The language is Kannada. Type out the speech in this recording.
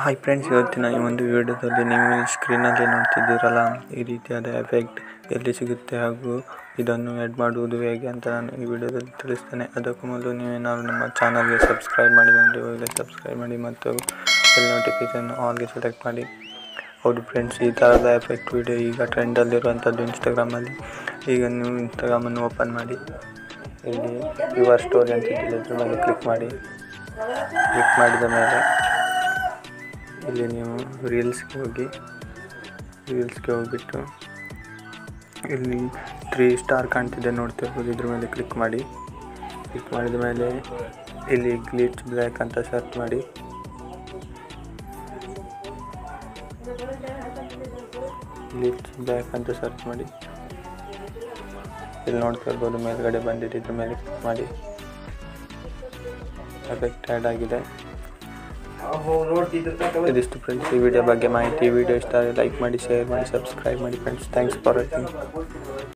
ಹಾಯ್ ಫ್ರೆಂಡ್ಸ್ ಇವತ್ತಿನ ಈ ಒಂದು ವಿಡಿಯೋದಲ್ಲಿ ನೀವು ಸ್ಕ್ರೀನಲ್ಲಿ ನೋಡ್ತಿದ್ದೀರಲ್ಲ, ಈ ರೀತಿಯಾದ ಎಫೆಕ್ಟ್ ಎಲ್ಲಿ ಸಿಗುತ್ತೆ ಹಾಗೂ ಇದನ್ನು ಆ್ಯಡ್ ಮಾಡುವುದು ಹೇಗೆ ಅಂತ ನಾನು ಈ ವಿಡಿಯೋದಲ್ಲಿ ತಿಳಿಸ್ತೇನೆ. ಅದಕ್ಕೂ ಮೊದಲು ನೀವೇನಾದ್ರು ನಮ್ಮ ಚಾನಲ್ಗೆ ಸಬ್ಸ್ಕ್ರೈಬ್ ಮಾಡಿದ್ರೆ ಒಳ್ಳೆ ಸಬ್ಸ್ಕ್ರೈಬ್ ಮಾಡಿ ಮತ್ತು ಬೆಲ್ ನೋಟಿಫಿಕೇಶನ್ ಆಲ್ಗೆ ಸೆಲೆಕ್ಟ್ ಮಾಡಿ. ಹೌದು ಫ್ರೆಂಡ್ಸ್ ಈ ಥರದ ಎಫೆಕ್ಟ್ ವಿಡಿಯೋ ಈಗ ಟ್ರೆಂಡಲ್ಲಿರುವಂಥದ್ದು ಇನ್ಸ್ಟಾಗ್ರಾಮಲ್ಲಿ ಈಗ ನೀವು ಇನ್ಸ್ಟಾಗ್ರಾಮನ್ನು ಓಪನ್ ಮಾಡಿ. ಇಲ್ಲಿ ಯುವರ್ ಸ್ಟೋರಿ ಅಂತ ಇದ್ರ ಮೇಲೆ ಕ್ಲಿಕ್ ಮಾಡಿ. ಕ್ಲಿಕ್ ಮಾಡಿದ ಮೇಲೆ ಇಲ್ಲಿ ನೀವು ರೀಲ್ಸ್ಗೆ ಹೋಗಿ ರೀಲ್ಸ್ಗೆ ಹೋಗಿಬಿಟ್ಟು ಇಲ್ಲಿ ತ್ರೀ ಸ್ಟಾರ್ ಕಾಣ್ತಿದೆ ನೋಡ್ತಿರ್ಬೋದು, ಇದ್ರ ಮೇಲೆ ಕ್ಲಿಕ್ ಮಾಡಿ. ಕ್ಲಿಕ್ ಮಾಡಿದ ಮೇಲೆ ಇಲ್ಲಿ ಗ್ಲಿಚ್ ಬ್ಲ್ಯಾಕ್ ಅಂತ ಸರ್ಚ್ ಮಾಡಿ. ಗ್ಲಿಚ್ ಬ್ಲ್ಯಾಕ್ ಅಂತ ಸರ್ಚ್ ಮಾಡಿ. ಇಲ್ಲಿ ನೋಡ್ತಾ ಇರ್ಬೋದು ಮೇಲ್ಗಡೆ ಬಂದಿದೆ, ಇದ್ರ ಮೇಲೆ ಕ್ಲಿಕ್ ಮಾಡಿ. ಎಫೆಕ್ಟ್ ಆ್ಯಡ್ ಆಗಿದೆ. ಇದಿಷ್ಟು ಫ್ರೆಂಡ್ಸ್ ಈ ವಿಡಿಯೋ ಬಗ್ಗೆ ಮಾಹಿತಿ ವಿಡಿಯೋ ಇಷ್ಟ ಆದರೆ ಲೈಕ್ ಮಾಡಿ ಶೇರ್ ಮಾಡಿ ಸಬ್ಸ್ಕ್ರೈಬ್ ಮಾಡಿ ಫ್ರೆಂಡ್ಸ್ ಥ್ಯಾಂಕ್ಸ್ ಫಾರ್ ವಾಚಿಂಗ್